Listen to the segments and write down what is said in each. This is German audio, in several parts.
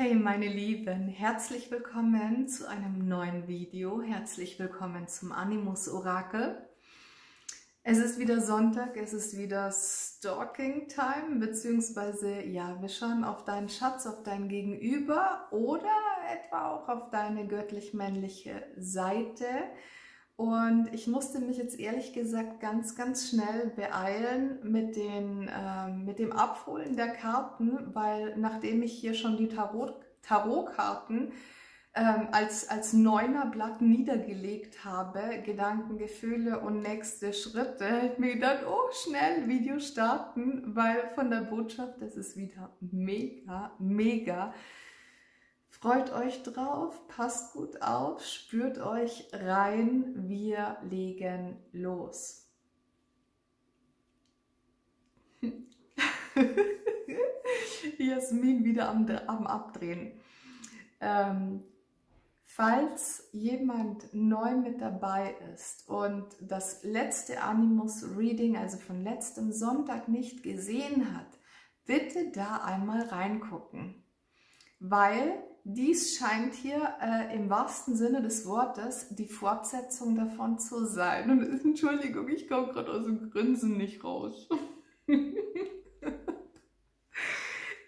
Hey meine Lieben, herzlich willkommen zu einem neuen Video. Herzlich willkommen zum Animus Orakel. Es ist wieder Sonntag, es ist wieder Stalking Time, beziehungsweise ja, wir schauen auf deinen Schatz, auf dein Gegenüber oder etwa auch auf deine göttlich-männliche Seite. Und ich musste mich jetzt ehrlich gesagt ganz, ganz schnell beeilen mit, den, äh, mit dem Abholen der Karten, weil nachdem ich hier schon die Tarot, Tarotkarten ähm, als, als Neunerblatt niedergelegt habe, Gedanken, Gefühle und nächste Schritte, mir gedacht, oh, schnell Video starten, weil von der Botschaft, das ist wieder mega, mega Freut euch drauf, passt gut auf, spürt euch rein, wir legen los. Jasmin wieder am, am Abdrehen. Ähm, falls jemand neu mit dabei ist und das letzte Animus Reading, also von letztem Sonntag nicht gesehen hat, bitte da einmal reingucken, weil dies scheint hier äh, im wahrsten Sinne des Wortes die Fortsetzung davon zu sein. Und Entschuldigung, ich komme gerade aus dem Grinsen nicht raus.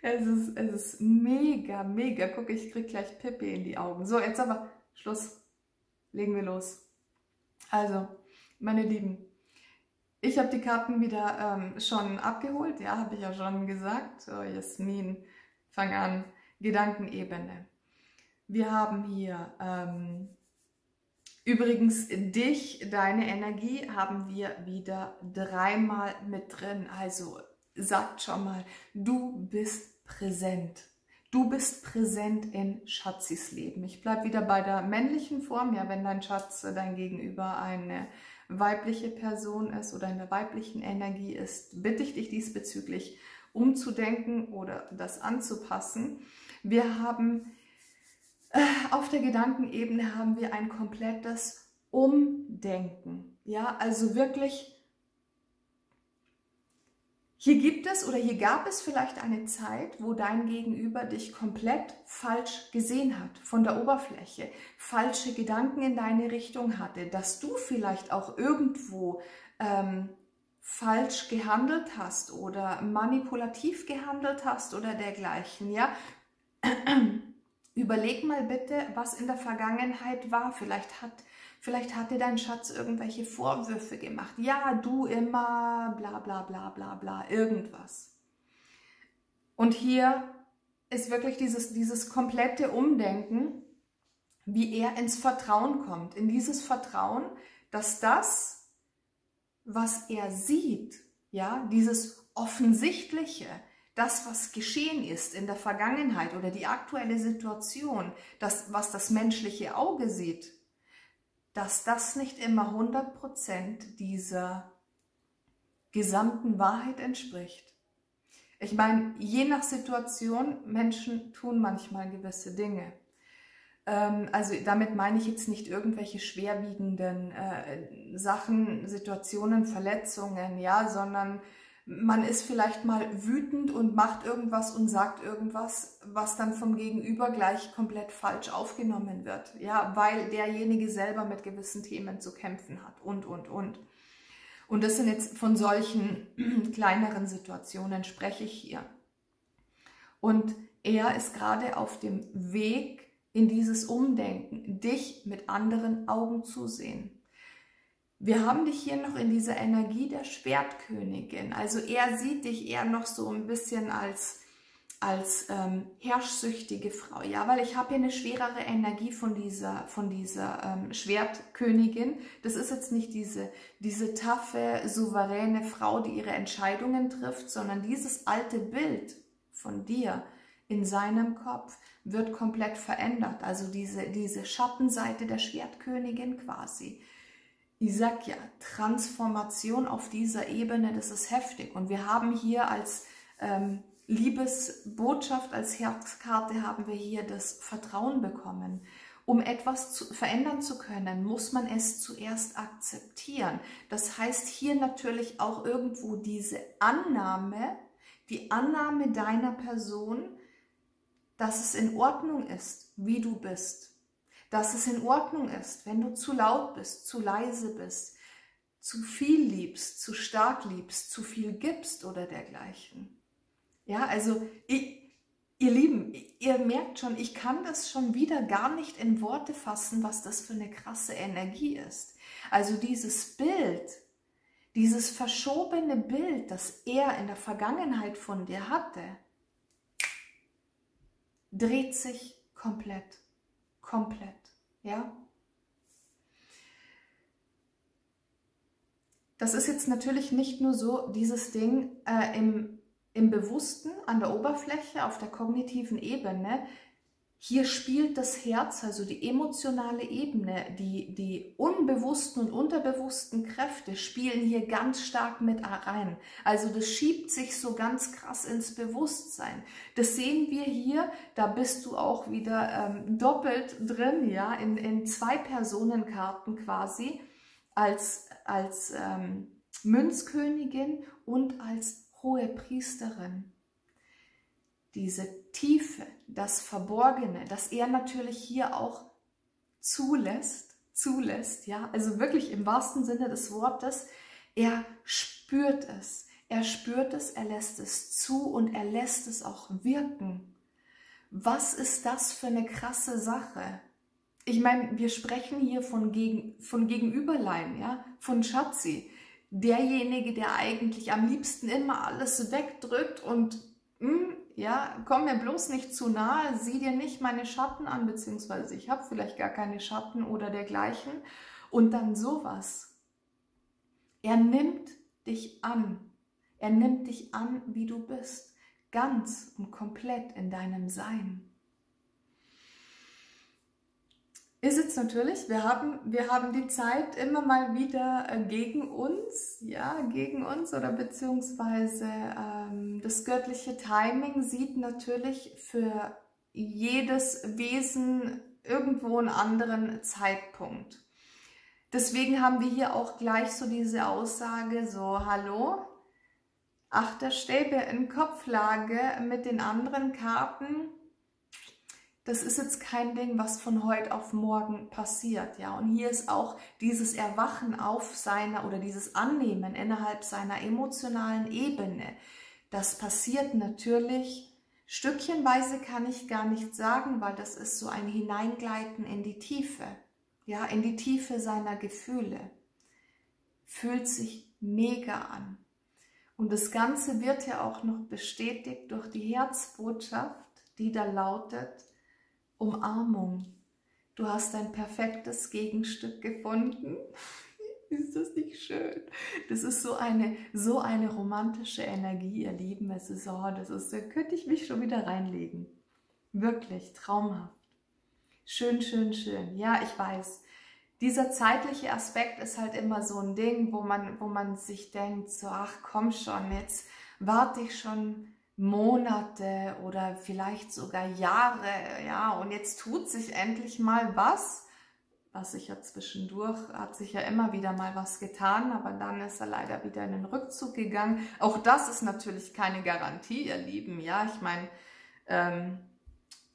es, ist, es ist mega, mega. Guck, ich krieg gleich Pippi in die Augen. So, jetzt aber Schluss. Legen wir los. Also, meine Lieben, ich habe die Karten wieder ähm, schon abgeholt. Ja, habe ich ja schon gesagt. So, Jasmin, fang an. Gedankenebene. Wir haben hier ähm, übrigens dich, deine Energie haben wir wieder dreimal mit drin. Also sagt schon mal, du bist präsent. Du bist präsent in Schatzis Leben. Ich bleibe wieder bei der männlichen Form. Ja, wenn dein Schatz, dein Gegenüber eine weibliche Person ist oder in der weiblichen Energie ist, bitte ich dich diesbezüglich umzudenken oder das anzupassen. Wir haben auf der Gedankenebene haben wir ein komplettes Umdenken. Ja, also wirklich, hier gibt es oder hier gab es vielleicht eine Zeit, wo dein Gegenüber dich komplett falsch gesehen hat von der Oberfläche, falsche Gedanken in deine Richtung hatte, dass du vielleicht auch irgendwo ähm, falsch gehandelt hast oder manipulativ gehandelt hast oder dergleichen, ja. Überleg mal bitte, was in der Vergangenheit war. Vielleicht hat, vielleicht hatte dein Schatz irgendwelche Vorwürfe gemacht. Ja, du immer, bla bla bla bla bla, irgendwas. Und hier ist wirklich dieses, dieses komplette Umdenken, wie er ins Vertrauen kommt. In dieses Vertrauen, dass das, was er sieht, ja, dieses Offensichtliche, das, was geschehen ist in der Vergangenheit oder die aktuelle Situation, das, was das menschliche Auge sieht, dass das nicht immer 100% dieser gesamten Wahrheit entspricht. Ich meine, je nach Situation, Menschen tun manchmal gewisse Dinge. Ähm, also damit meine ich jetzt nicht irgendwelche schwerwiegenden äh, Sachen, Situationen, Verletzungen, ja, sondern man ist vielleicht mal wütend und macht irgendwas und sagt irgendwas, was dann vom Gegenüber gleich komplett falsch aufgenommen wird. Ja, weil derjenige selber mit gewissen Themen zu kämpfen hat und, und, und. Und das sind jetzt von solchen kleineren Situationen spreche ich hier. Und er ist gerade auf dem Weg in dieses Umdenken, dich mit anderen Augen zu sehen. Wir haben dich hier noch in dieser Energie der Schwertkönigin. Also er sieht dich eher noch so ein bisschen als, als ähm, herrschsüchtige Frau. Ja, weil ich habe hier eine schwerere Energie von dieser, von dieser ähm, Schwertkönigin. Das ist jetzt nicht diese, diese taffe, souveräne Frau, die ihre Entscheidungen trifft, sondern dieses alte Bild von dir in seinem Kopf wird komplett verändert. Also diese, diese Schattenseite der Schwertkönigin quasi ich sag ja, Transformation auf dieser Ebene, das ist heftig. Und wir haben hier als ähm, Liebesbotschaft, als Herzkarte haben wir hier das Vertrauen bekommen. Um etwas zu, verändern zu können, muss man es zuerst akzeptieren. Das heißt hier natürlich auch irgendwo diese Annahme, die Annahme deiner Person, dass es in Ordnung ist, wie du bist. Dass es in Ordnung ist, wenn du zu laut bist, zu leise bist, zu viel liebst, zu stark liebst, zu viel gibst oder dergleichen. Ja, also ich, ihr Lieben, ihr merkt schon, ich kann das schon wieder gar nicht in Worte fassen, was das für eine krasse Energie ist. Also dieses Bild, dieses verschobene Bild, das er in der Vergangenheit von dir hatte, dreht sich komplett, komplett, ja. Das ist jetzt natürlich nicht nur so dieses Ding äh, im, im Bewussten, an der Oberfläche, auf der kognitiven Ebene, hier spielt das Herz, also die emotionale Ebene, die, die unbewussten und unterbewussten Kräfte spielen hier ganz stark mit rein. Also das schiebt sich so ganz krass ins Bewusstsein. Das sehen wir hier, da bist du auch wieder ähm, doppelt drin, ja, in, in zwei Personenkarten quasi, als, als ähm, Münzkönigin und als hohe Priesterin diese Tiefe, das Verborgene, das er natürlich hier auch zulässt, zulässt, ja, also wirklich im wahrsten Sinne des Wortes, er spürt es, er spürt es, er lässt es zu und er lässt es auch wirken. Was ist das für eine krasse Sache? Ich meine, wir sprechen hier von, Gegen, von Gegenüberlein, ja, von Schatzi. Derjenige, der eigentlich am liebsten immer alles wegdrückt und mh, hm, ja, komm mir bloß nicht zu nahe, sieh dir nicht meine Schatten an, beziehungsweise ich habe vielleicht gar keine Schatten oder dergleichen. Und dann sowas. Er nimmt dich an. Er nimmt dich an, wie du bist. Ganz und komplett in deinem Sein. Ist jetzt natürlich, wir haben, wir haben die Zeit immer mal wieder äh, gegen uns, ja, gegen uns oder beziehungsweise ähm, das göttliche Timing sieht natürlich für jedes Wesen irgendwo einen anderen Zeitpunkt. Deswegen haben wir hier auch gleich so diese Aussage, so, hallo, Achterstäbe in Kopflage mit den anderen Karten das ist jetzt kein Ding, was von heute auf morgen passiert, ja. Und hier ist auch dieses Erwachen auf seiner oder dieses Annehmen innerhalb seiner emotionalen Ebene. Das passiert natürlich stückchenweise kann ich gar nicht sagen, weil das ist so ein Hineingleiten in die Tiefe, ja, in die Tiefe seiner Gefühle. Fühlt sich mega an. Und das Ganze wird ja auch noch bestätigt durch die Herzbotschaft, die da lautet, Umarmung. Du hast ein perfektes Gegenstück gefunden. Ist das nicht schön? Das ist so eine, so eine romantische Energie, ihr Lieben. Es ist so, oh, das ist, da könnte ich mich schon wieder reinlegen. Wirklich traumhaft. Schön, schön, schön. Ja, ich weiß. Dieser zeitliche Aspekt ist halt immer so ein Ding, wo man, wo man sich denkt, so, ach komm schon, jetzt warte ich schon Monate oder vielleicht sogar Jahre, ja, und jetzt tut sich endlich mal was, was sich ja zwischendurch, hat sich ja immer wieder mal was getan, aber dann ist er leider wieder in den Rückzug gegangen. Auch das ist natürlich keine Garantie, ihr Lieben, ja, ich meine, ähm,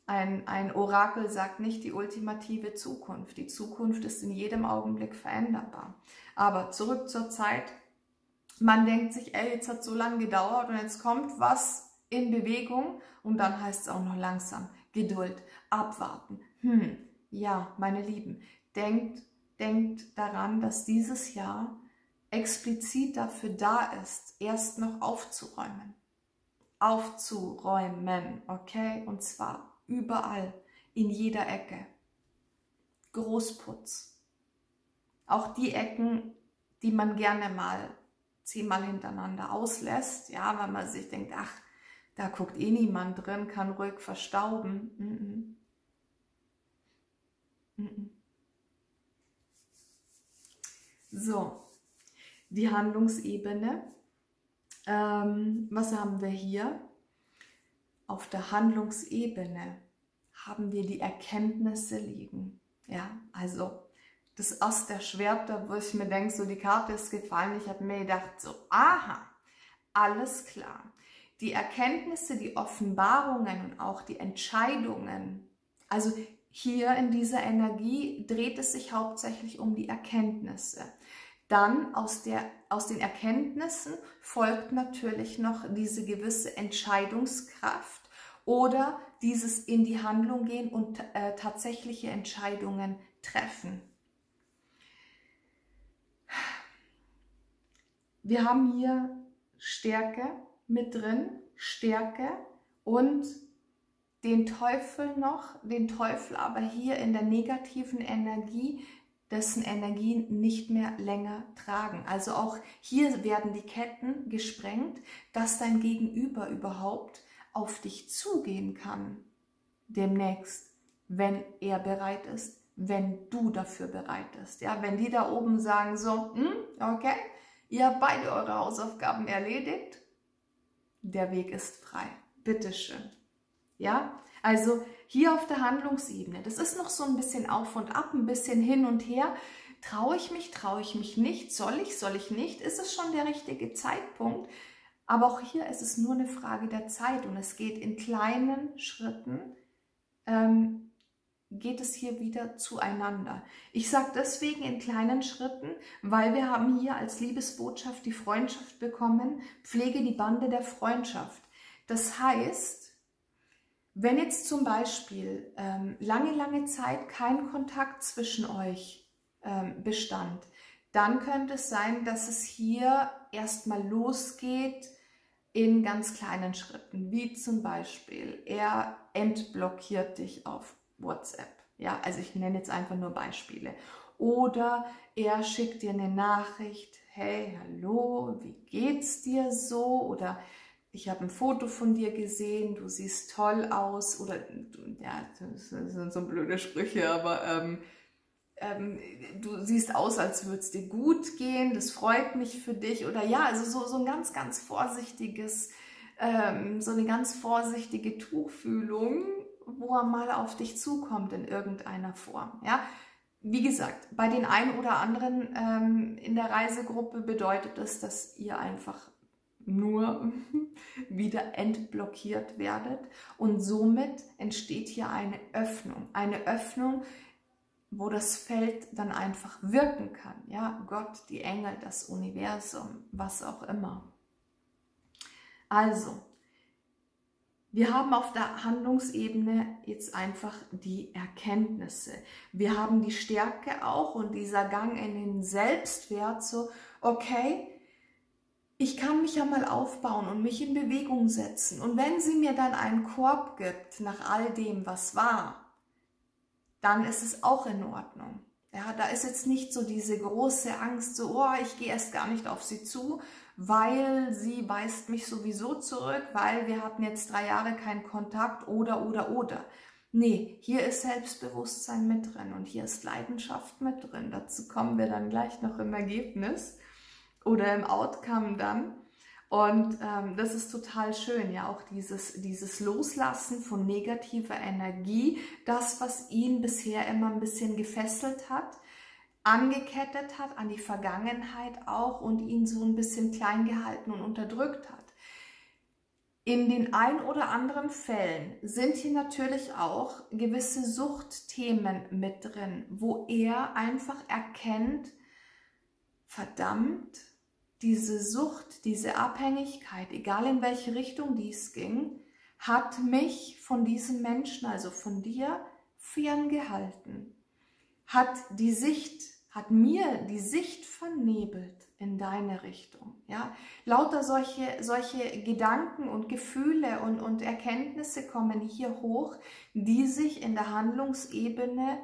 ein, ein Orakel sagt nicht die ultimative Zukunft. Die Zukunft ist in jedem Augenblick veränderbar. Aber zurück zur Zeit. Man denkt sich, ey, jetzt hat so lange gedauert und jetzt kommt was, in Bewegung und dann heißt es auch noch langsam. Geduld, abwarten. Hm, ja, meine Lieben, denkt, denkt daran, dass dieses Jahr explizit dafür da ist, erst noch aufzuräumen. Aufzuräumen, okay? Und zwar überall, in jeder Ecke. Großputz. Auch die Ecken, die man gerne mal zehnmal hintereinander auslässt, ja, weil man sich denkt, ach, da guckt eh niemand drin, kann ruhig verstauben. Mm -mm. Mm so, die Handlungsebene. Ähm, was haben wir hier? Auf der Handlungsebene haben wir die Erkenntnisse liegen. Ja, also das Ass der Schwerter, wo ich mir denke, so die Karte ist gefallen. Ich habe mir gedacht, so, aha, alles klar die Erkenntnisse, die Offenbarungen und auch die Entscheidungen, also hier in dieser Energie dreht es sich hauptsächlich um die Erkenntnisse. Dann aus, der, aus den Erkenntnissen folgt natürlich noch diese gewisse Entscheidungskraft oder dieses in die Handlung gehen und äh, tatsächliche Entscheidungen treffen. Wir haben hier Stärke mit drin, Stärke und den Teufel noch, den Teufel aber hier in der negativen Energie, dessen Energien nicht mehr länger tragen. Also auch hier werden die Ketten gesprengt, dass dein Gegenüber überhaupt auf dich zugehen kann demnächst, wenn er bereit ist, wenn du dafür bereit bist. Ja, wenn die da oben sagen so, hm, okay, ihr habt beide eure Hausaufgaben erledigt, der Weg ist frei. Bitteschön. Ja, also hier auf der Handlungsebene, das ist noch so ein bisschen auf und ab, ein bisschen hin und her. Traue ich mich, traue ich mich nicht, soll ich, soll ich nicht, ist es schon der richtige Zeitpunkt? Aber auch hier ist es nur eine Frage der Zeit und es geht in kleinen Schritten, ähm, geht es hier wieder zueinander. Ich sage deswegen in kleinen Schritten, weil wir haben hier als Liebesbotschaft die Freundschaft bekommen, pflege die Bande der Freundschaft. Das heißt, wenn jetzt zum Beispiel ähm, lange, lange Zeit kein Kontakt zwischen euch ähm, bestand, dann könnte es sein, dass es hier erstmal losgeht in ganz kleinen Schritten, wie zum Beispiel, er entblockiert dich auf WhatsApp. Ja, also ich nenne jetzt einfach nur Beispiele. Oder er schickt dir eine Nachricht, hey, hallo, wie geht's dir so? Oder ich habe ein Foto von dir gesehen, du siehst toll aus. Oder, ja, das sind so blöde Sprüche, aber ähm, ähm, du siehst aus, als würde es dir gut gehen, das freut mich für dich. Oder ja, also so, so ein ganz, ganz vorsichtiges, ähm, so eine ganz vorsichtige Tuchfühlung wo er mal auf dich zukommt in irgendeiner Form. Ja? Wie gesagt, bei den einen oder anderen ähm, in der Reisegruppe bedeutet es, dass ihr einfach nur wieder entblockiert werdet und somit entsteht hier eine Öffnung. Eine Öffnung, wo das Feld dann einfach wirken kann. Ja, Gott, die Engel, das Universum, was auch immer. Also, wir haben auf der Handlungsebene jetzt einfach die Erkenntnisse. Wir haben die Stärke auch und dieser Gang in den Selbstwert, so, okay, ich kann mich ja mal aufbauen und mich in Bewegung setzen. Und wenn sie mir dann einen Korb gibt nach all dem, was war, dann ist es auch in Ordnung. Ja, da ist jetzt nicht so diese große Angst, so, oh, ich gehe erst gar nicht auf sie zu, weil sie weist mich sowieso zurück, weil wir hatten jetzt drei Jahre keinen Kontakt oder, oder, oder. Nee, hier ist Selbstbewusstsein mit drin und hier ist Leidenschaft mit drin. Dazu kommen wir dann gleich noch im Ergebnis oder im Outcome dann. Und ähm, das ist total schön, ja, auch dieses, dieses Loslassen von negativer Energie, das, was ihn bisher immer ein bisschen gefesselt hat, angekettet hat an die Vergangenheit auch und ihn so ein bisschen klein gehalten und unterdrückt hat. In den ein oder anderen Fällen sind hier natürlich auch gewisse Suchtthemen mit drin, wo er einfach erkennt, verdammt, diese Sucht, diese Abhängigkeit, egal in welche Richtung dies ging, hat mich von diesem Menschen, also von dir, ferngehalten, hat die Sicht hat mir die Sicht vernebelt in deine Richtung. Ja? Lauter solche, solche Gedanken und Gefühle und, und Erkenntnisse kommen hier hoch, die sich in der Handlungsebene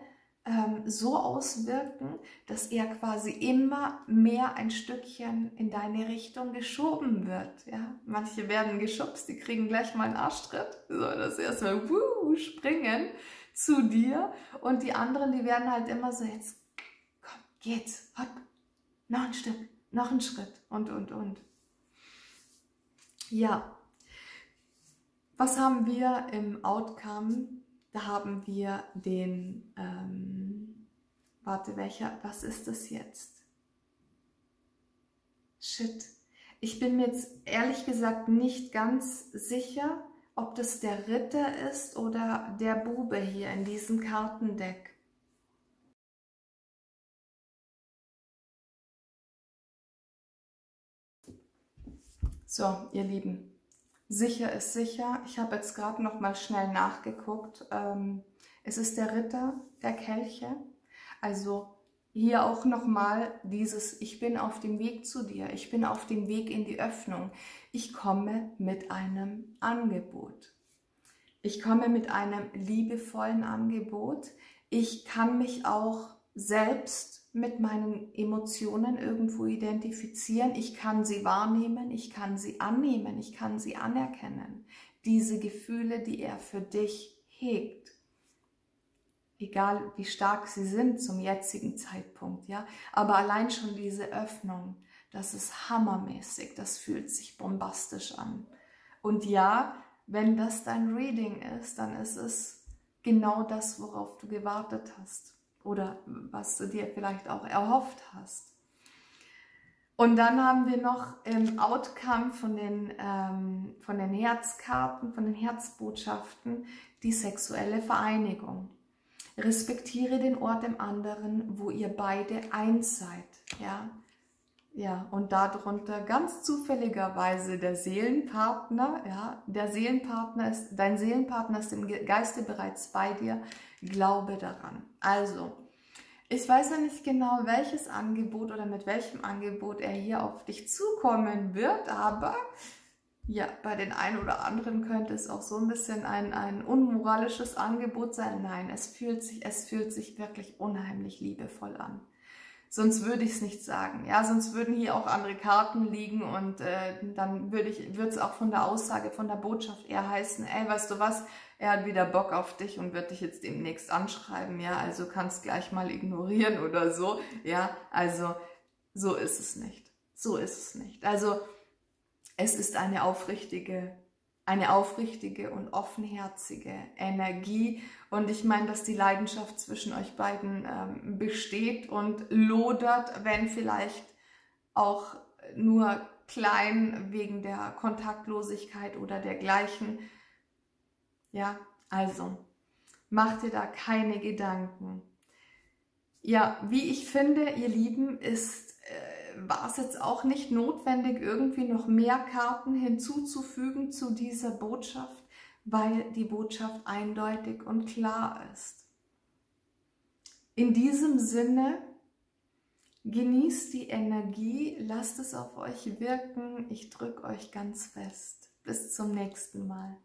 ähm, so auswirken, dass er quasi immer mehr ein Stückchen in deine Richtung geschoben wird. Ja? Manche werden geschubst, die kriegen gleich mal einen Arschtritt, so das erstmal wuh, springen zu dir und die anderen, die werden halt immer so, jetzt geht's, hopp, noch ein Stück, noch ein Schritt und, und, und. Ja, was haben wir im Outcome? Da haben wir den, ähm, warte, welcher, was ist das jetzt? Shit. Ich bin mir jetzt ehrlich gesagt nicht ganz sicher, ob das der Ritter ist oder der Bube hier in diesem Kartendeck. So, ihr Lieben, sicher ist sicher. Ich habe jetzt gerade noch mal schnell nachgeguckt. Ähm, es ist der Ritter der Kelche. Also hier auch nochmal dieses, ich bin auf dem Weg zu dir, ich bin auf dem Weg in die Öffnung. Ich komme mit einem Angebot. Ich komme mit einem liebevollen Angebot. Ich kann mich auch selbst mit meinen Emotionen irgendwo identifizieren. Ich kann sie wahrnehmen, ich kann sie annehmen, ich kann sie anerkennen. Diese Gefühle, die er für dich hegt egal wie stark sie sind zum jetzigen Zeitpunkt, ja. Aber allein schon diese Öffnung, das ist hammermäßig, das fühlt sich bombastisch an. Und ja, wenn das dein Reading ist, dann ist es genau das, worauf du gewartet hast oder was du dir vielleicht auch erhofft hast. Und dann haben wir noch im Outcome von den, ähm, von den Herzkarten, von den Herzbotschaften die sexuelle Vereinigung. Respektiere den Ort im anderen, wo ihr beide eins seid. Ja, ja, und darunter ganz zufälligerweise der Seelenpartner, ja, der Seelenpartner ist, dein Seelenpartner ist im Geiste bereits bei dir, glaube daran. Also, ich weiß ja nicht genau, welches Angebot oder mit welchem Angebot er hier auf dich zukommen wird, aber ja, bei den einen oder anderen könnte es auch so ein bisschen ein, ein unmoralisches Angebot sein. Nein, es fühlt sich, es fühlt sich wirklich unheimlich liebevoll an. Sonst würde ich es nicht sagen. Ja, sonst würden hier auch andere Karten liegen und äh, dann würde ich, es auch von der Aussage, von der Botschaft eher heißen, ey, weißt du was, er hat wieder Bock auf dich und wird dich jetzt demnächst anschreiben, ja, also kannst gleich mal ignorieren oder so, ja, also so ist es nicht. So ist es nicht. Also es ist eine aufrichtige, eine aufrichtige und offenherzige Energie. Und ich meine, dass die Leidenschaft zwischen euch beiden ähm, besteht und lodert, wenn vielleicht auch nur klein wegen der Kontaktlosigkeit oder dergleichen. Ja, also macht ihr da keine Gedanken. Ja, wie ich finde, ihr Lieben, ist äh, war es jetzt auch nicht notwendig, irgendwie noch mehr Karten hinzuzufügen zu dieser Botschaft, weil die Botschaft eindeutig und klar ist. In diesem Sinne, genießt die Energie, lasst es auf euch wirken. Ich drücke euch ganz fest. Bis zum nächsten Mal.